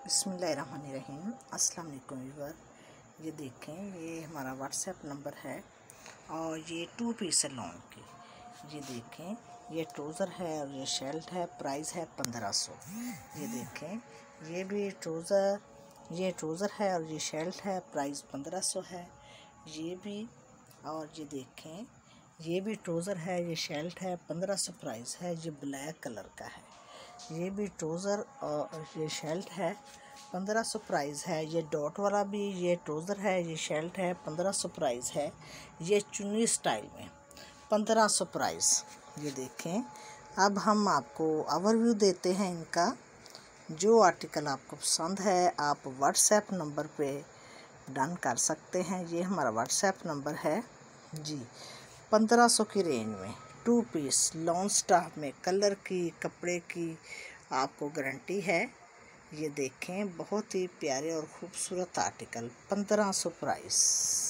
बसमीम अस्सलाम वालेकुम व्यूवर ये देखें, ये हमारा व्हाट्सएप नंबर है और ये टू पीस है लॉन्ग की। ये देखें, ये ट्रोज़र है और ये शेल्ट है, प्राइस है पंद्रह सौ। ये देखें, ये भी ट्रोज़र, ये ट्रोज़र है और ये शेल्ट है, प्राइस पंद्रह सौ है। ये भी और ये देखें, ये भी ट्रोज़र है, ये शेल्ट है, पंद्रह सौ प्राइस है, ये ब्लैक कलर का है। ये भी ट्रोज़र और ये शेल्ट है, पंद्रह सौ प्राइस है। ये डॉट वाला भी, ये ट्रोज़र है, ये शेल्ट है, पंद्रह सौ प्राइस है। ये चुन्नी स्टाइल में, पंद्रह सौ प्राइस। ये देखें, अब हम आपको ओवरव्यू देते हैं इनका। जो आर्टिकल आपको पसंद है, आप व्हाट्सएप नंबर पे डन कर सकते हैं। ये हमारा व्हाट्सएप नंबर है। जी, पंद्रह सौ की रेंज में। टू पीस लॉन्ग स्टाफ में कलर की, कपड़े की आपको गारंटी है। ये देखें, बहुत ही प्यारे और ख़ूबसूरत आर्टिकल, पंद्रह सौ प्राइस।